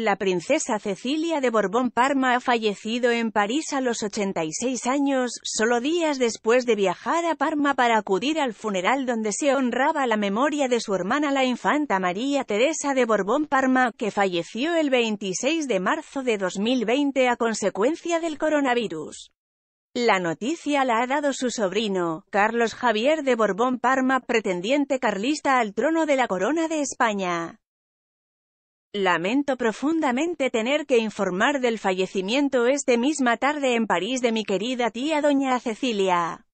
La princesa Cecilia de Borbón-Parma ha fallecido en París a los 86 años, solo días después de viajar a Parma para acudir al funeral donde se honraba la memoria de su hermana la infanta María Teresa de Borbón-Parma, que falleció el 26 de marzo de 2020 a consecuencia del coronavirus. La noticia la ha dado su sobrino, Carlos Javier de Borbón-Parma, pretendiente carlista al trono de la corona de España. Lamento profundamente tener que informar del fallecimiento este misma tarde en París de mi querida tía doña Cecilia.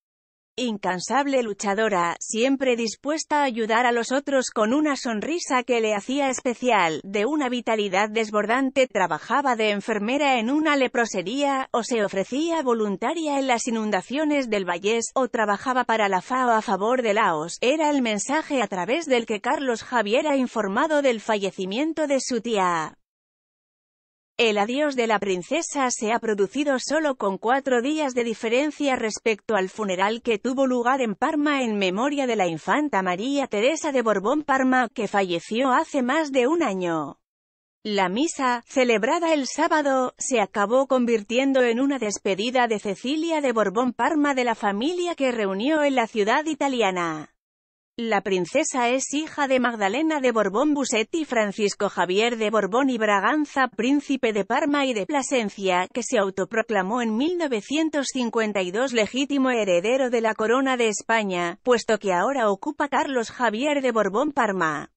Incansable luchadora, siempre dispuesta a ayudar a los otros con una sonrisa que le hacía especial, de una vitalidad desbordante, trabajaba de enfermera en una leprosería, o se ofrecía voluntaria en las inundaciones del Vallés, o trabajaba para la FAO a favor de Laos, era el mensaje a través del que Carlos Javier ha informado del fallecimiento de su tía. El adiós de la princesa se ha producido solo con cuatro días de diferencia respecto al funeral que tuvo lugar en Parma en memoria de la infanta María Teresa de Borbón-Parma, que falleció hace más de un año. La misa, celebrada el sábado, se acabó convirtiendo en una despedida de Cecilia de Borbón-Parma de la familia que reunió en la ciudad italiana. La princesa es hija de Magdalena de Borbón-Buset y Francisco Javier de Borbón y Braganza, príncipe de Parma y de Plasencia, que se autoproclamó en 1952 legítimo heredero de la corona de España, puesto que ahora ocupa Carlos Javier de Borbón-Parma.